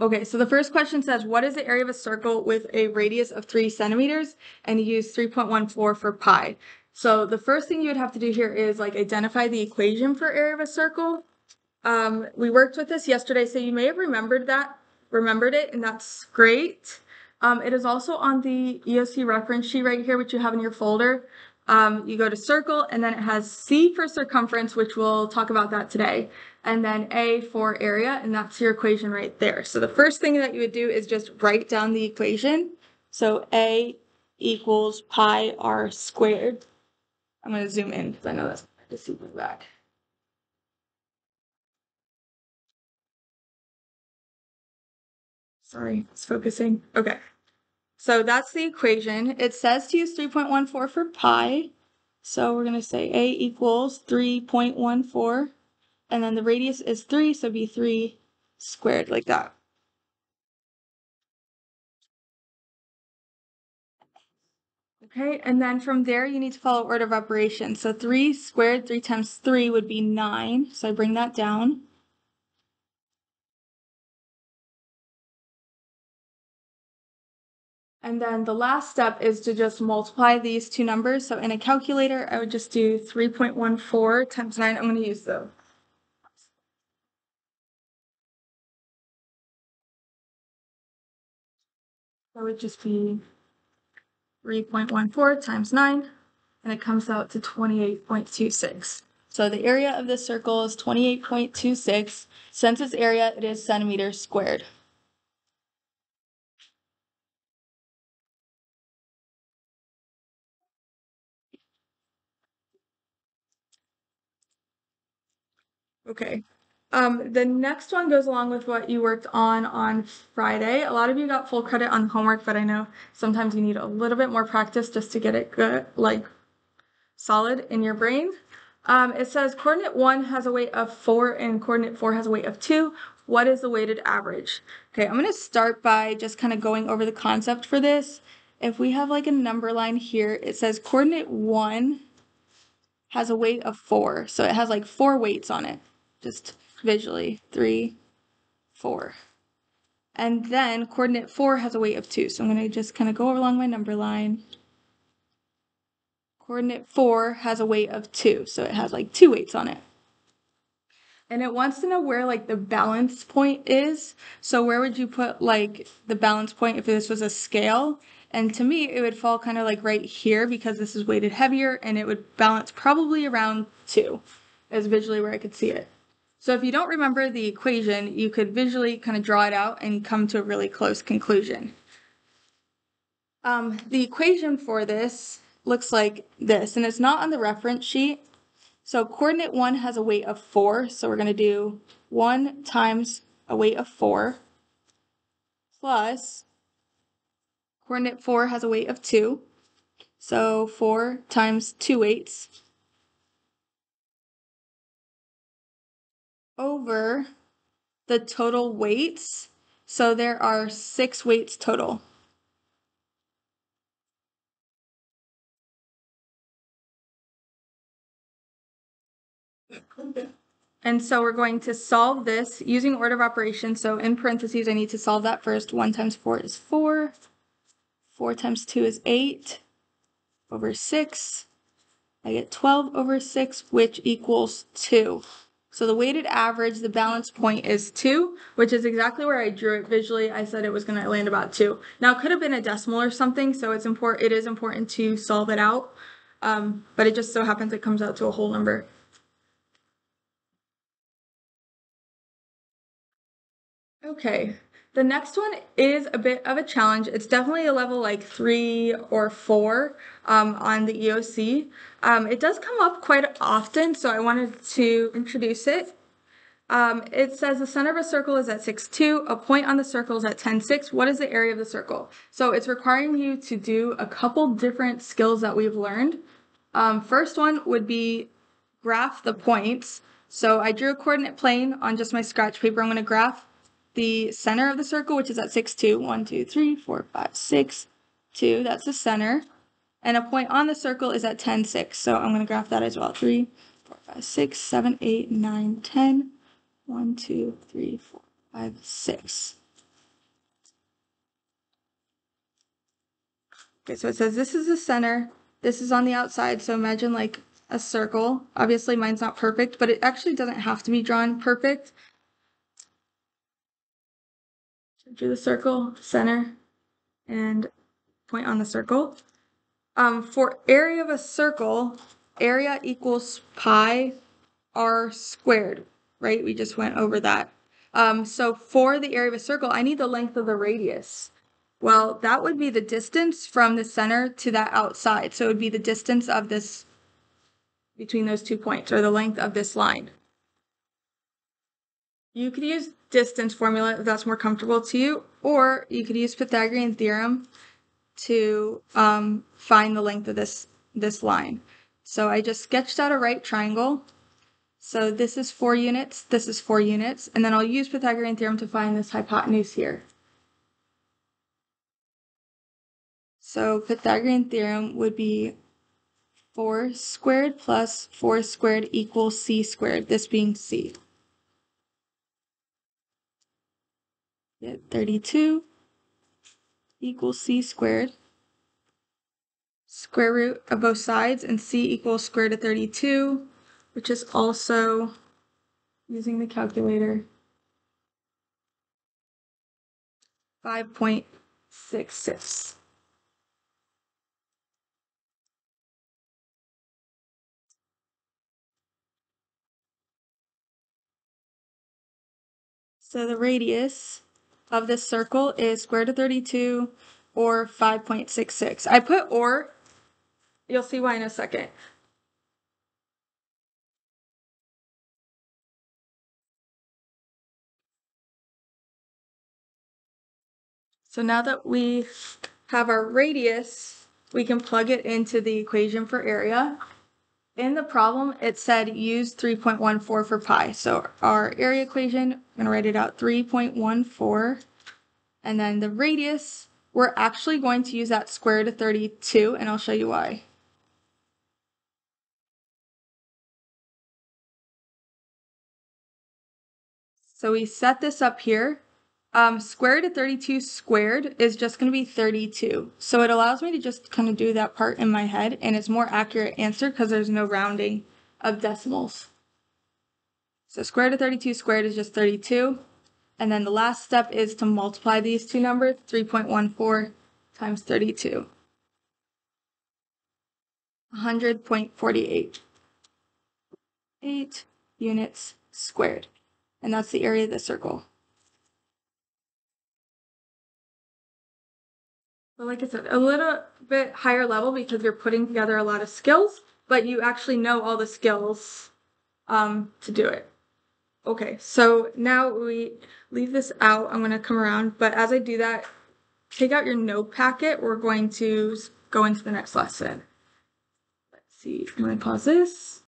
Okay, so the first question says, what is the area of a circle with a radius of three centimeters? And you use 3.14 for pi. So the first thing you would have to do here is like identify the equation for area of a circle. Um, we worked with this yesterday, so you may have remembered that, remembered it, and that's great. Um, it is also on the EOC reference sheet right here, which you have in your folder. Um, you go to circle, and then it has C for circumference, which we'll talk about that today, and then A for area, and that's your equation right there. So the first thing that you would do is just write down the equation. So A equals pi r squared. I'm going to zoom in because I know that's hard to see from back. Sorry, it's focusing. Okay. So that's the equation. It says to use 3.14 for pi. So we're going to say A equals 3.14. And then the radius is 3, so be 3 squared like that. Okay, and then from there you need to follow order of operations. So 3 squared, 3 times 3 would be 9. So I bring that down. And then the last step is to just multiply these two numbers. So in a calculator, I would just do 3.14 times 9. I'm going to use the That would just be 3.14 times 9, and it comes out to 28.26. So the area of this circle is 28.26. Since its area, it is centimeters squared. Okay. Um, the next one goes along with what you worked on on Friday. A lot of you got full credit on homework, but I know sometimes you need a little bit more practice just to get it good, like solid in your brain. Um, it says coordinate one has a weight of four and coordinate four has a weight of two. What is the weighted average? Okay, I'm to start by just kind of going over the concept for this. If we have like a number line here, it says coordinate one has a weight of four. So it has like four weights on it. Just visually. Three, four. And then coordinate four has a weight of two. So I'm going to just kind of go along my number line. Coordinate four has a weight of two. So it has like two weights on it. And it wants to know where like the balance point is. So where would you put like the balance point if this was a scale? And to me, it would fall kind of like right here because this is weighted heavier and it would balance probably around two is visually where I could see it. So if you don't remember the equation, you could visually kind of draw it out and come to a really close conclusion. Um, the equation for this looks like this, and it's not on the reference sheet. So coordinate 1 has a weight of 4, so we're going to do 1 times a weight of 4 plus coordinate 4 has a weight of 2, so 4 times 2 weights over the total weights. So there are six weights total. And so we're going to solve this using order of operations. So in parentheses, I need to solve that first. 1 times 4 is 4. 4 times 2 is 8 over 6. I get 12 over 6, which equals 2. So the weighted average, the balance point is 2, which is exactly where I drew it visually. I said it was going to land about 2. Now, it could have been a decimal or something, so it's important. it is important to solve it out, um, but it just so happens it comes out to a whole number. Okay, the next one is a bit of a challenge. It's definitely a level like three or four um, on the EOC. Um, it does come up quite often, so I wanted to introduce it. Um, it says the center of a circle is at 6, 2. A point on the circle is at 10, 6. What is the area of the circle? So it's requiring you to do a couple different skills that we've learned. Um, first one would be graph the points. So I drew a coordinate plane on just my scratch paper. I'm going to graph the center of the circle, which is at 6, 2, 1, 2, 3, 4, 5, 6, 2. That's the center. And a point on the circle is at 10, 6. So I'm going to graph that as well. 3, 4, 5, 6, 7, 8, 9, 10. 1, 2, 3, 4, 5, 6. Okay, so it says this is the center. This is on the outside. So imagine like a circle. Obviously mine's not perfect, but it actually doesn't have to be drawn perfect. Draw the circle, center, and point on the circle. Um, for area of a circle, area equals pi r squared, right? We just went over that. Um, so for the area of a circle, I need the length of the radius. Well, that would be the distance from the center to that outside. So it would be the distance of this between those two points or the length of this line. You could use distance formula if that's more comfortable to you, or you could use Pythagorean theorem to um, find the length of this, this line. So I just sketched out a right triangle. So this is four units, this is four units, and then I'll use Pythagorean theorem to find this hypotenuse here. So Pythagorean theorem would be 4 squared plus 4 squared equals c squared, this being c. 32 equals c squared. Square root of both sides and c equals square root of 32, which is also, using the calculator, 5.66. So the radius of this circle is square root of 32 or 5.66. I put or, you'll see why in a second. So now that we have our radius, we can plug it into the equation for area. In the problem, it said use 3.14 for pi. So our area equation, I'm going to write it out 3.14. And then the radius, we're actually going to use that square root of 32, and I'll show you why. So we set this up here um, square root of 32 squared is just going to be 32. So it allows me to just kind of do that part in my head and it's more accurate answer because there's no rounding of decimals. So square root of 32 squared is just 32. And then the last step is to multiply these two numbers, 3.14 times 32. 100.48. 8 units squared. And that's the area of the circle. But like I said, a little bit higher level because you're putting together a lot of skills, but you actually know all the skills um, to do it. Okay, so now we leave this out. I'm going to come around, but as I do that, take out your note packet. We're going to go into the next lesson. Let's see, I'm going to pause this.